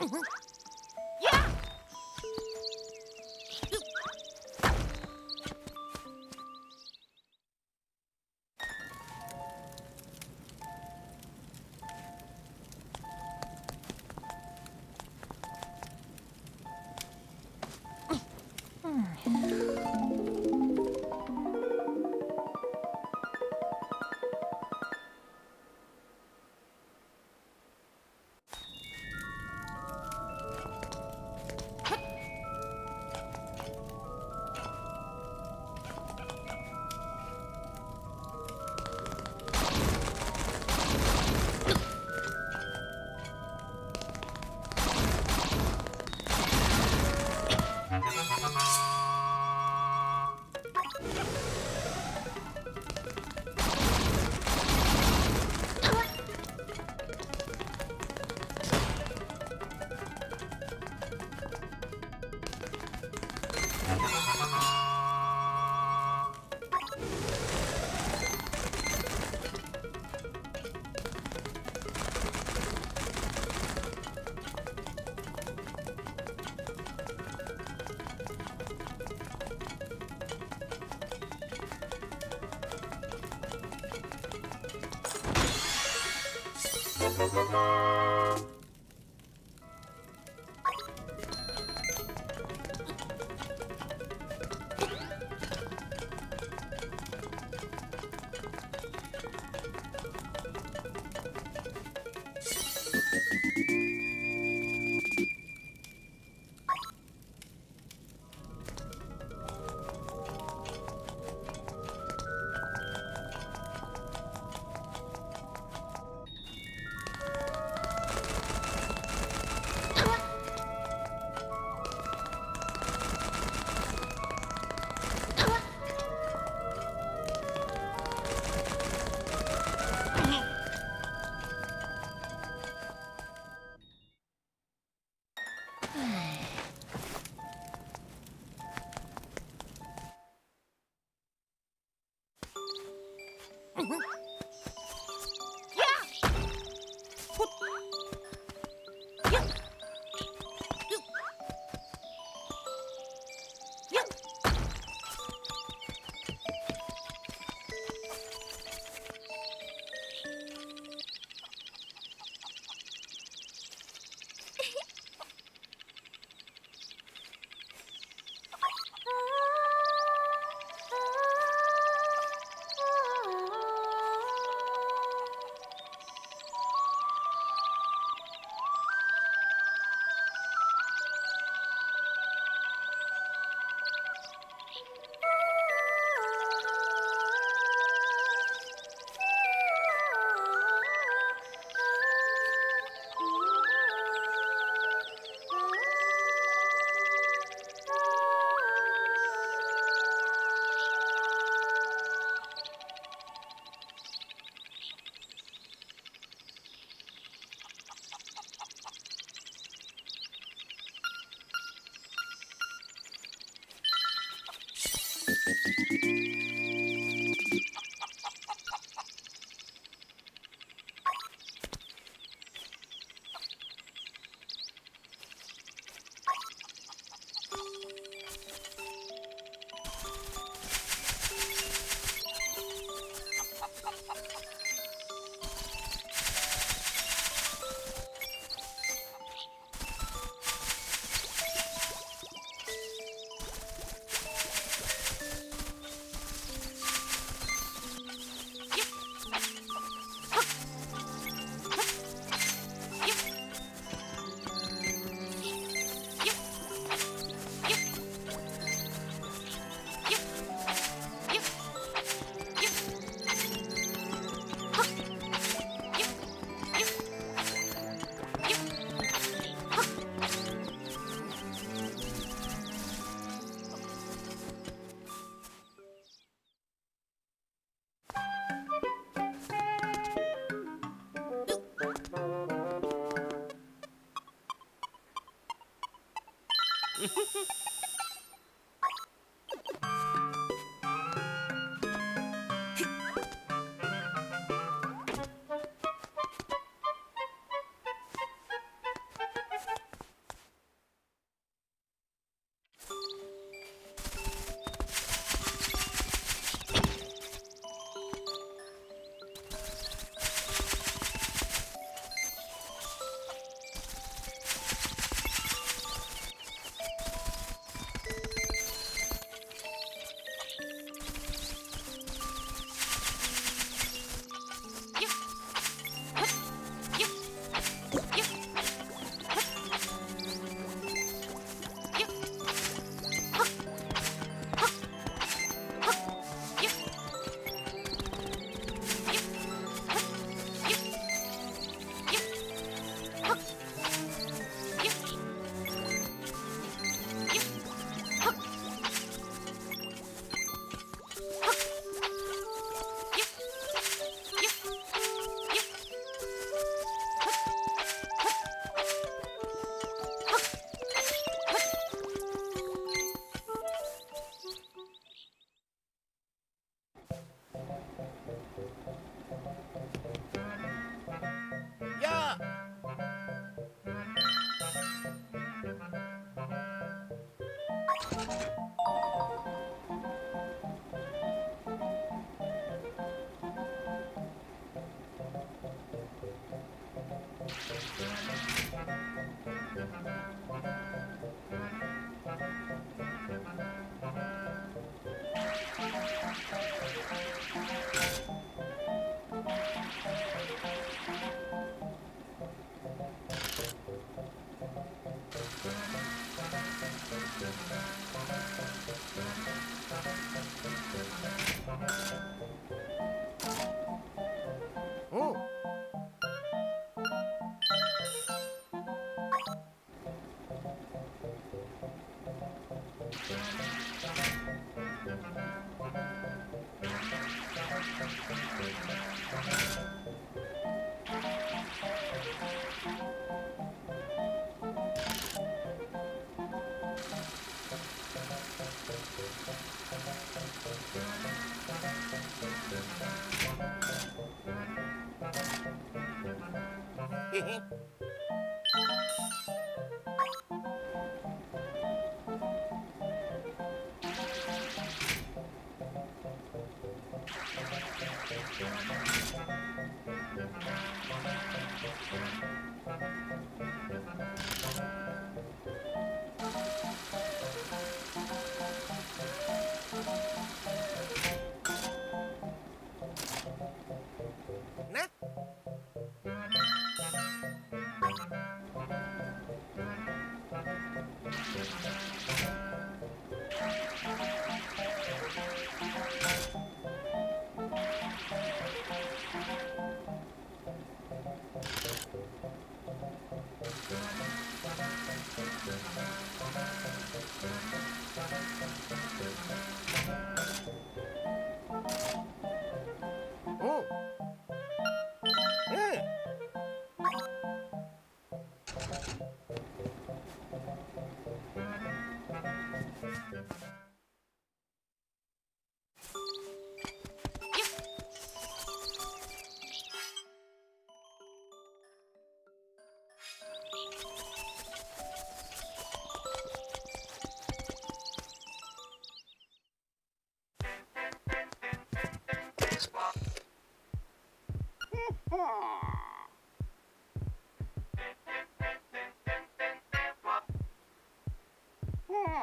Mm-hmm. Música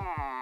Hmm.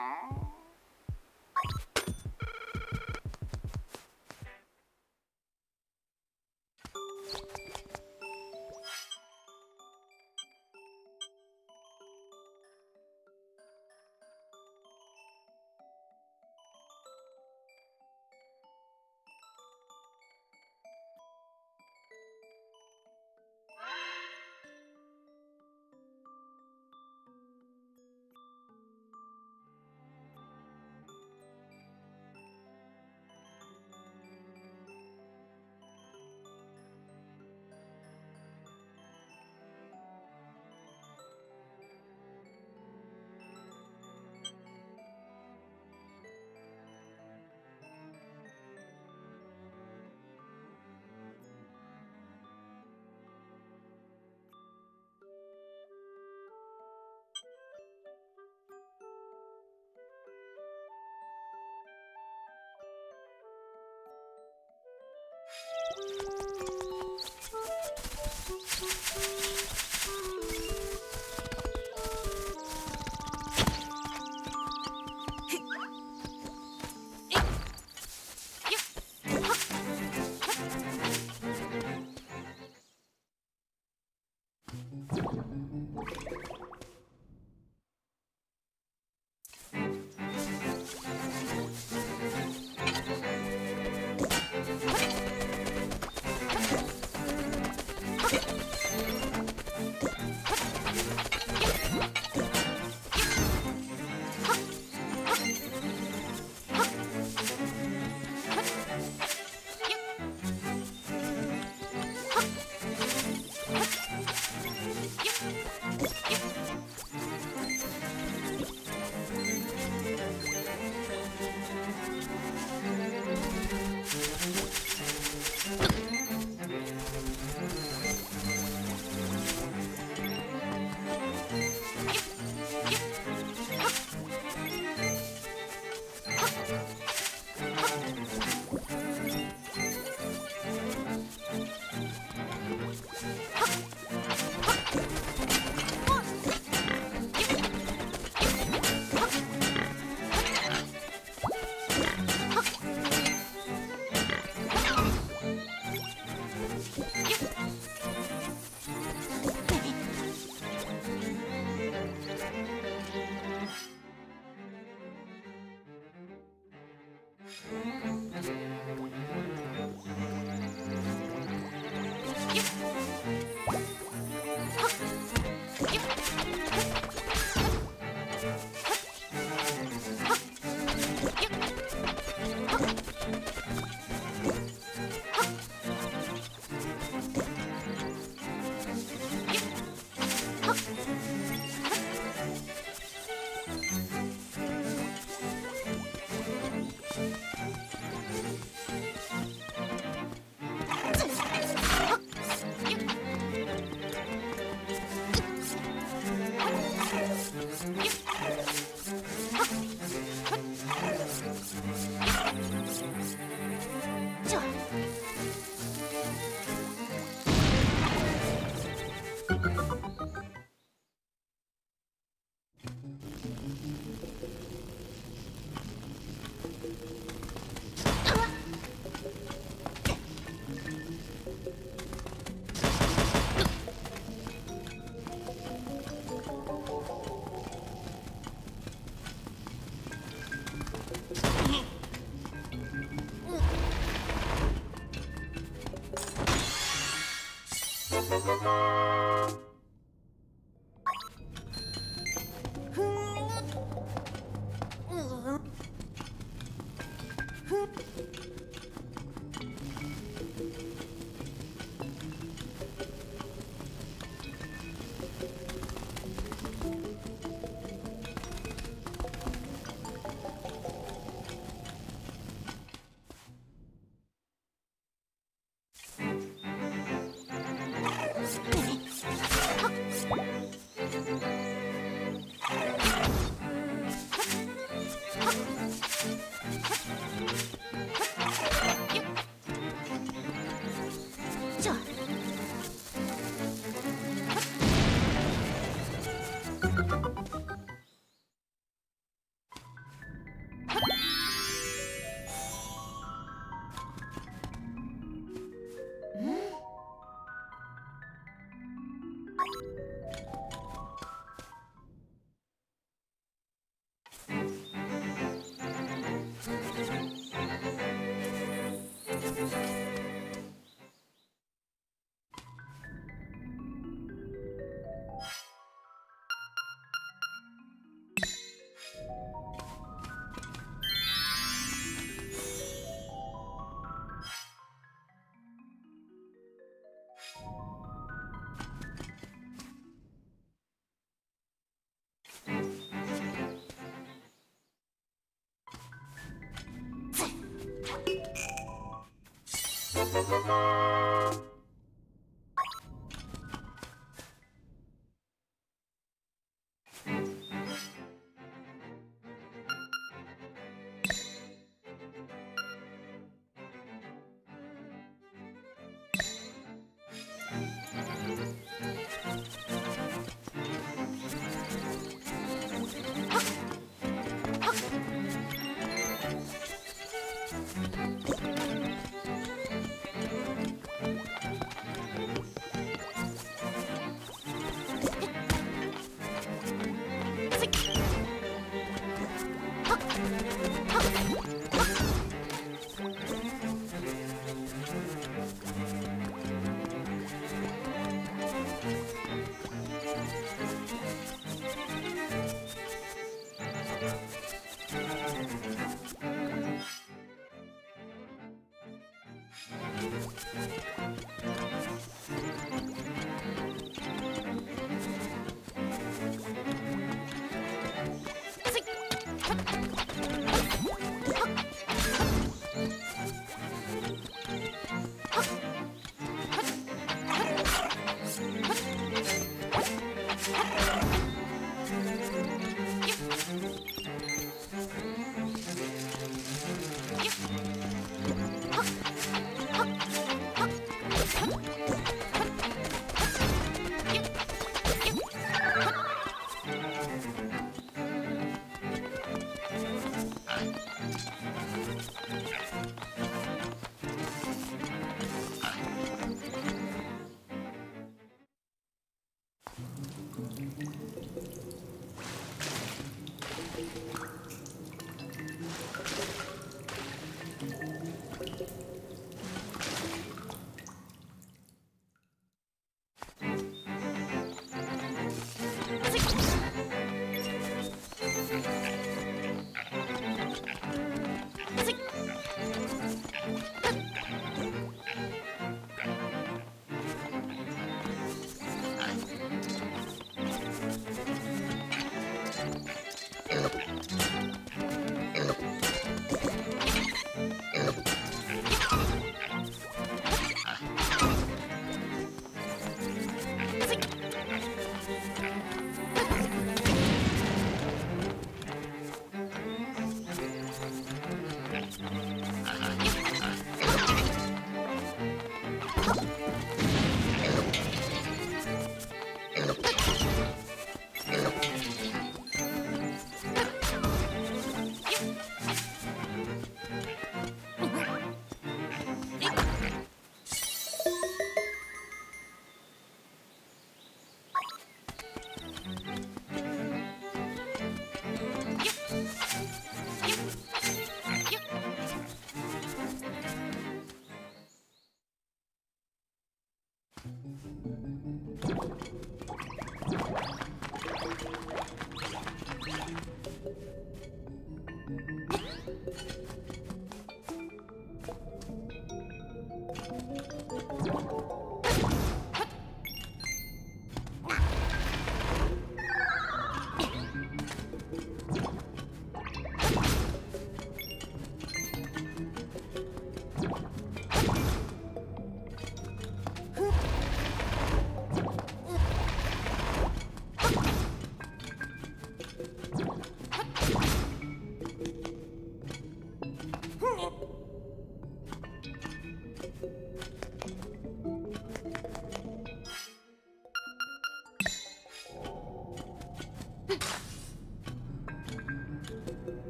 you Música you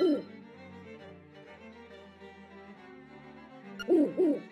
Ooh. Ooh.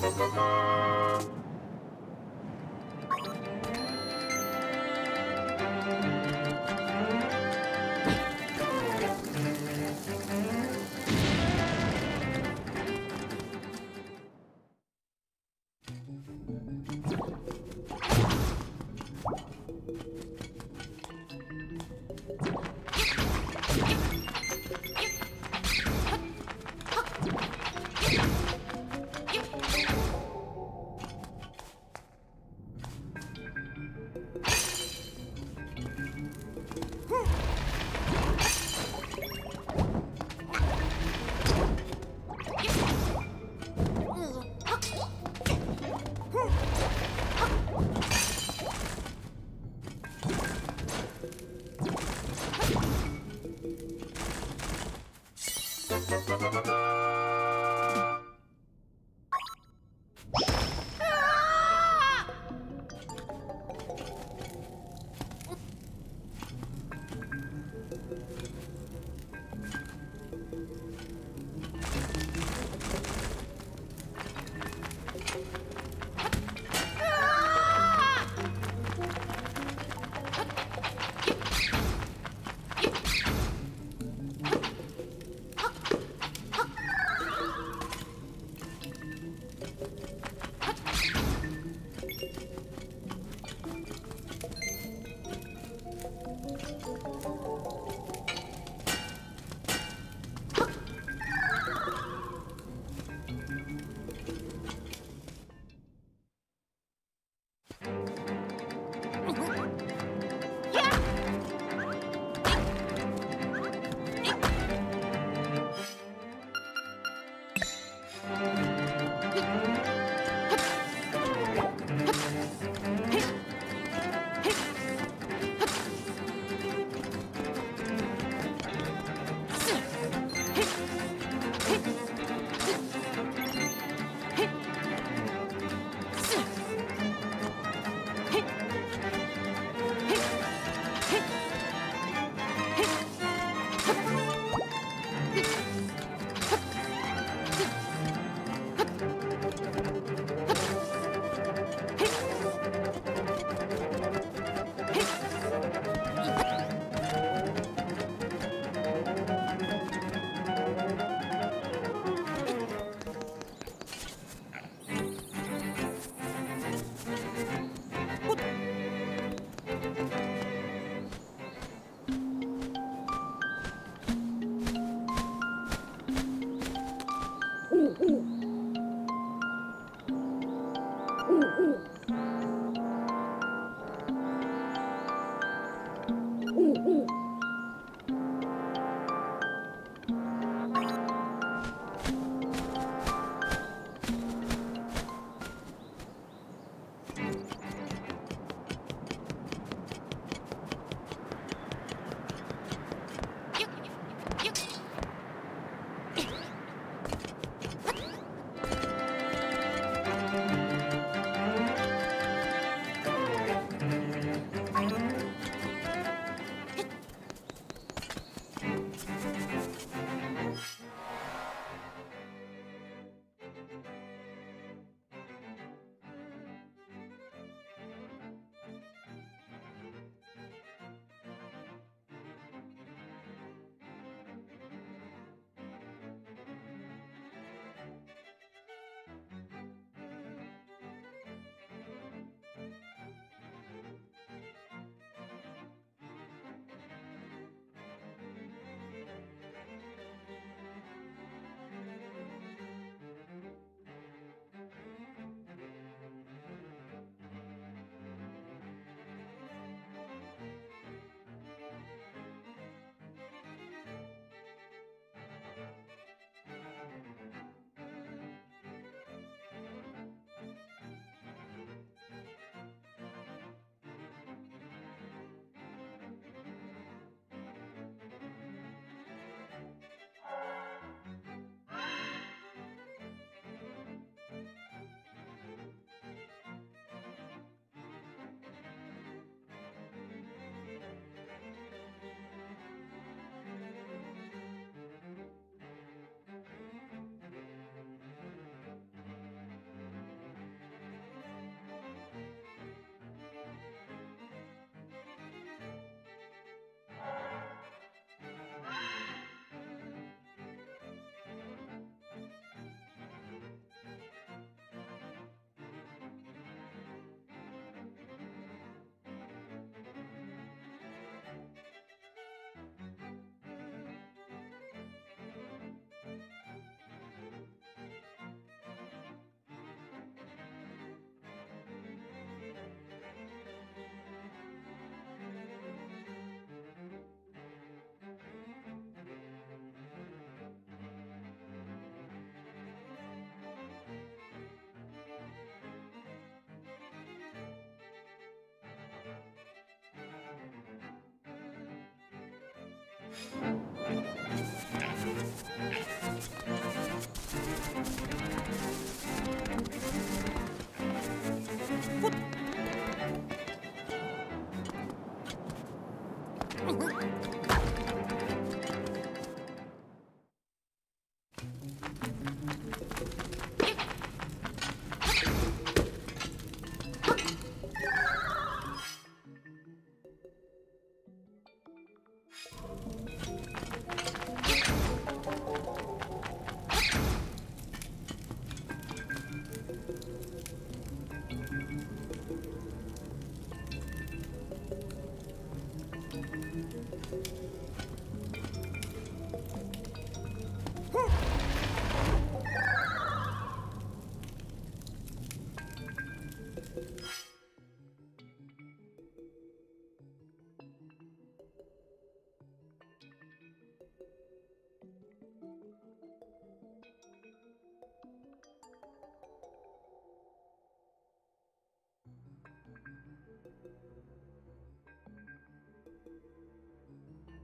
Música Whoop!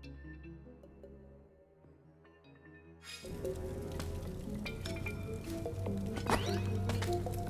Thank you.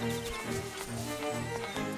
うん。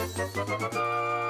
ババババ!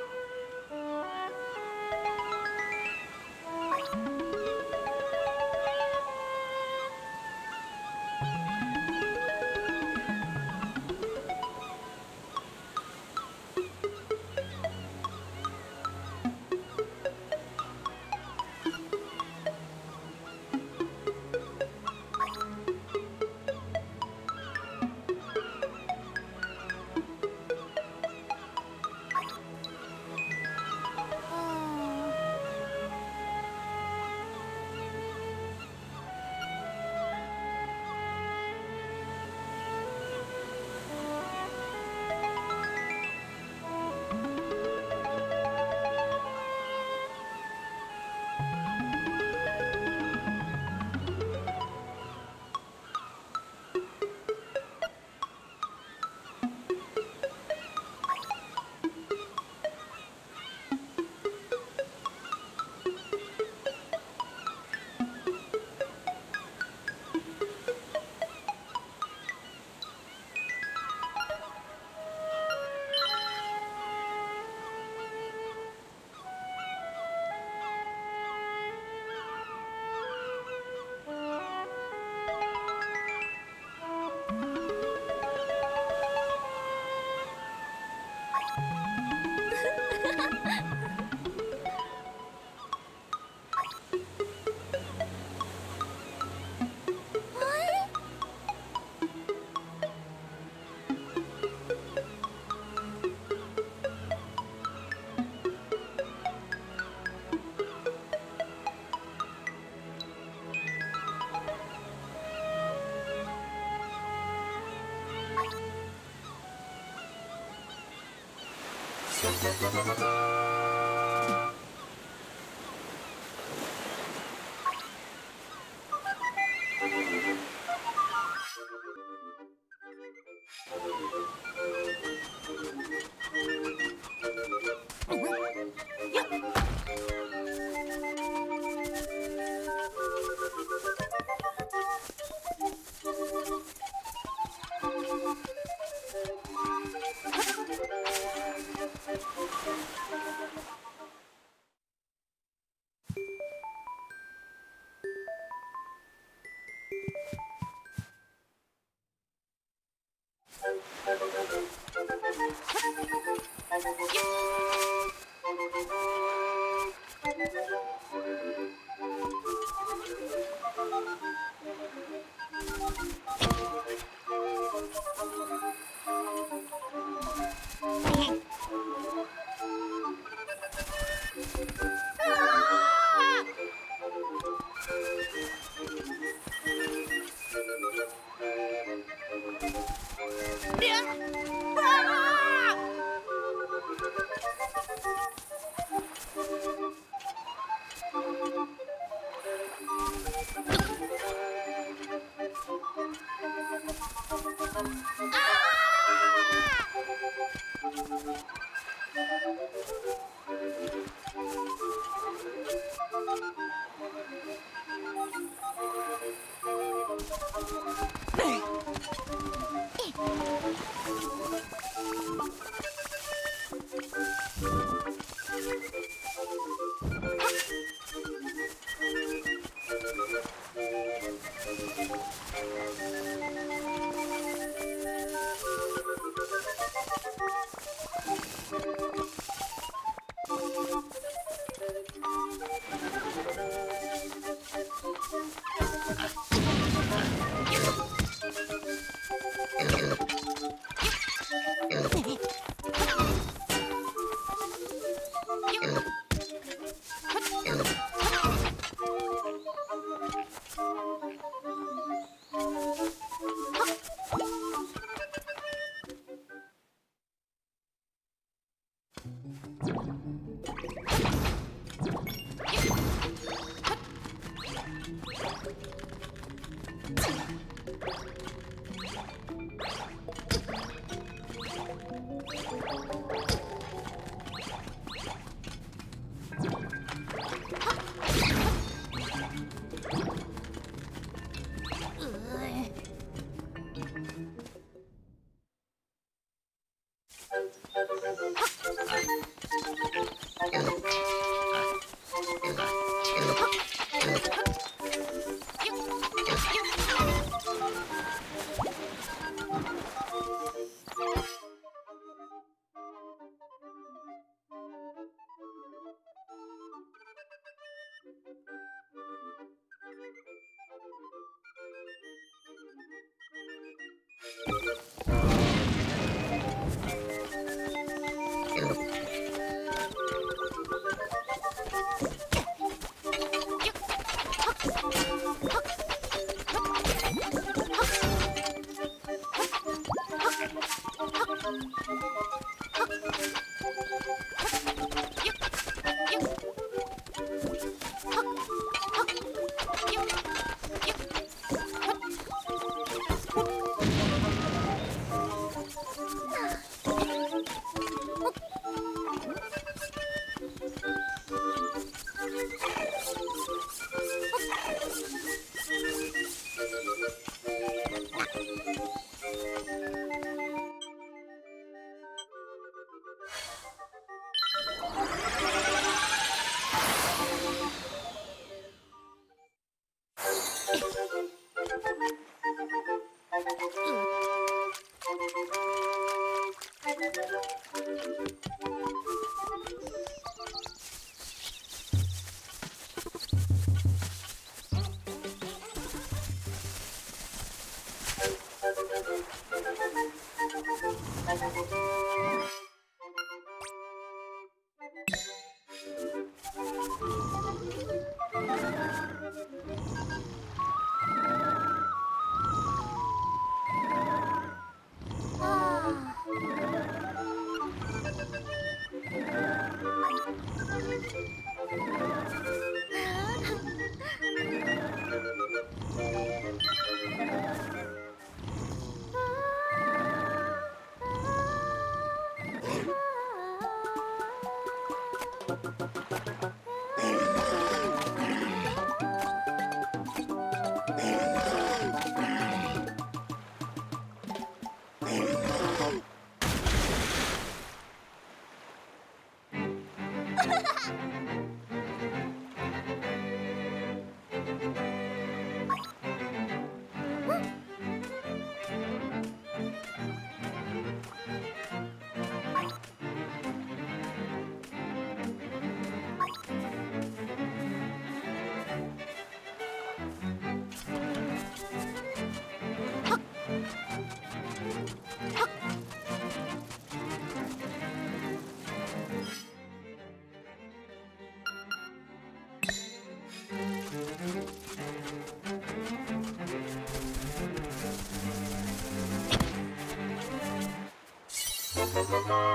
Bye-bye.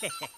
Hehehe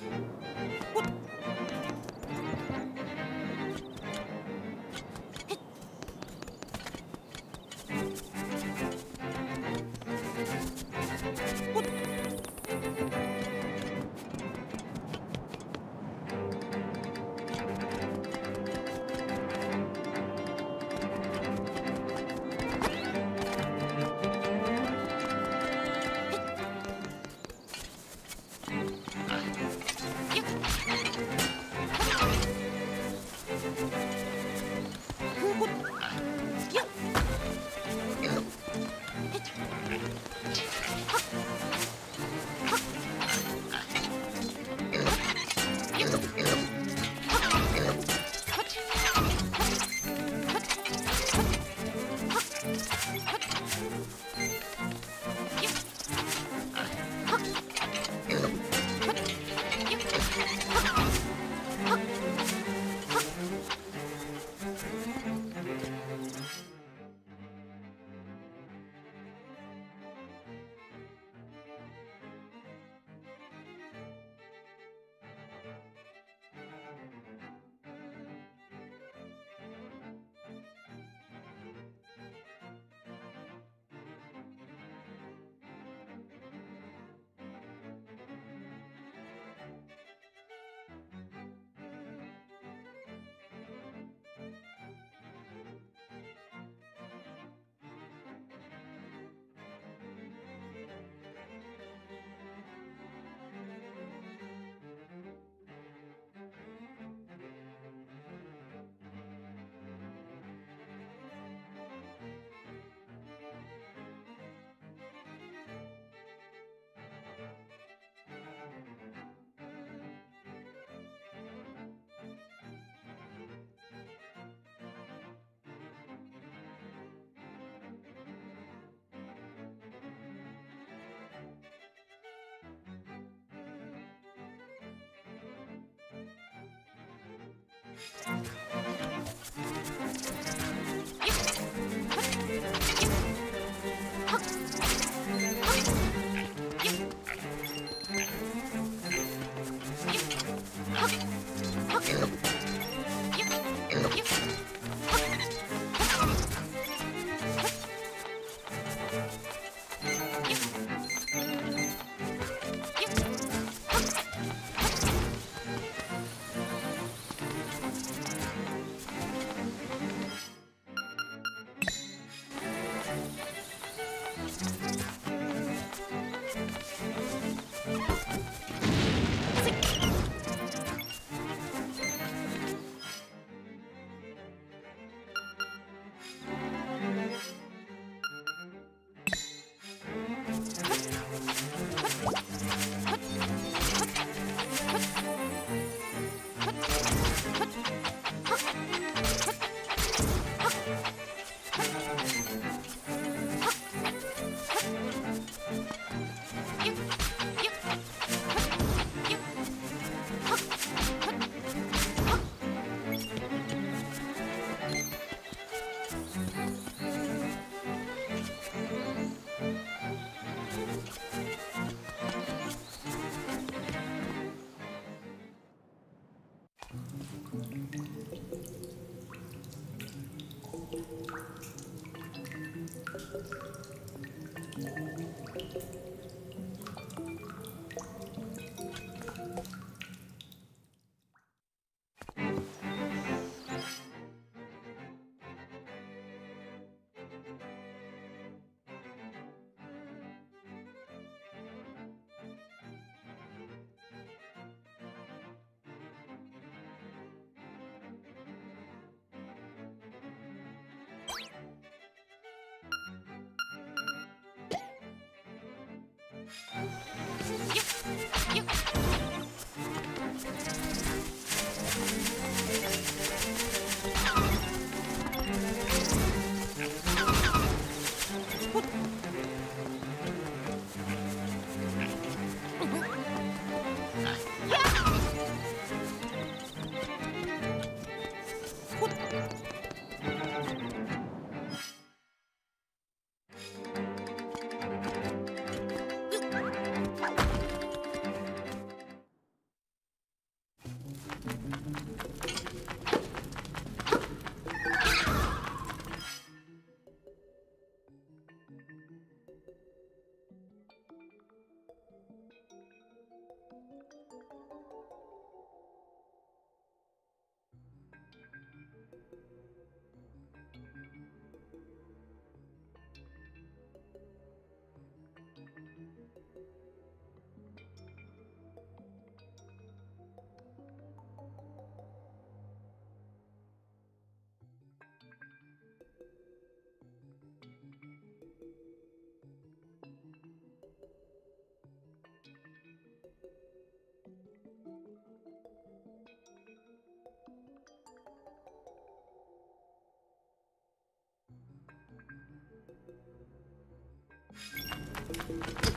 What? Ah. Oh.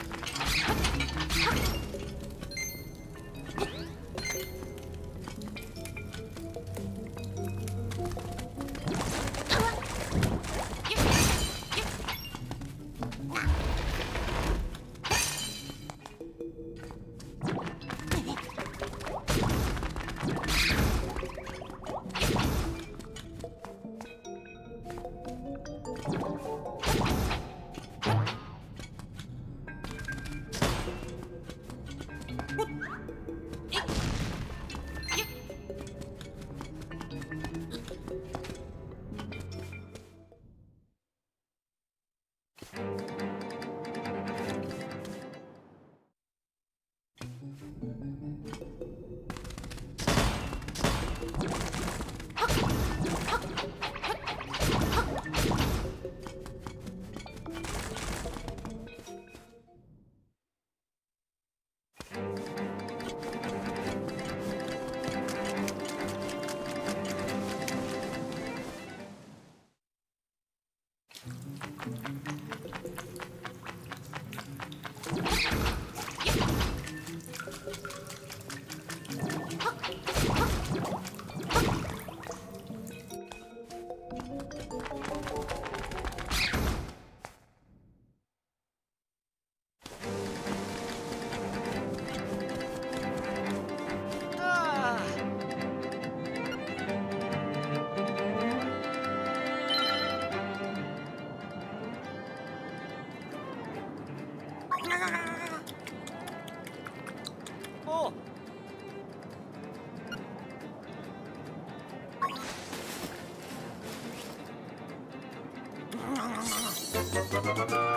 バン!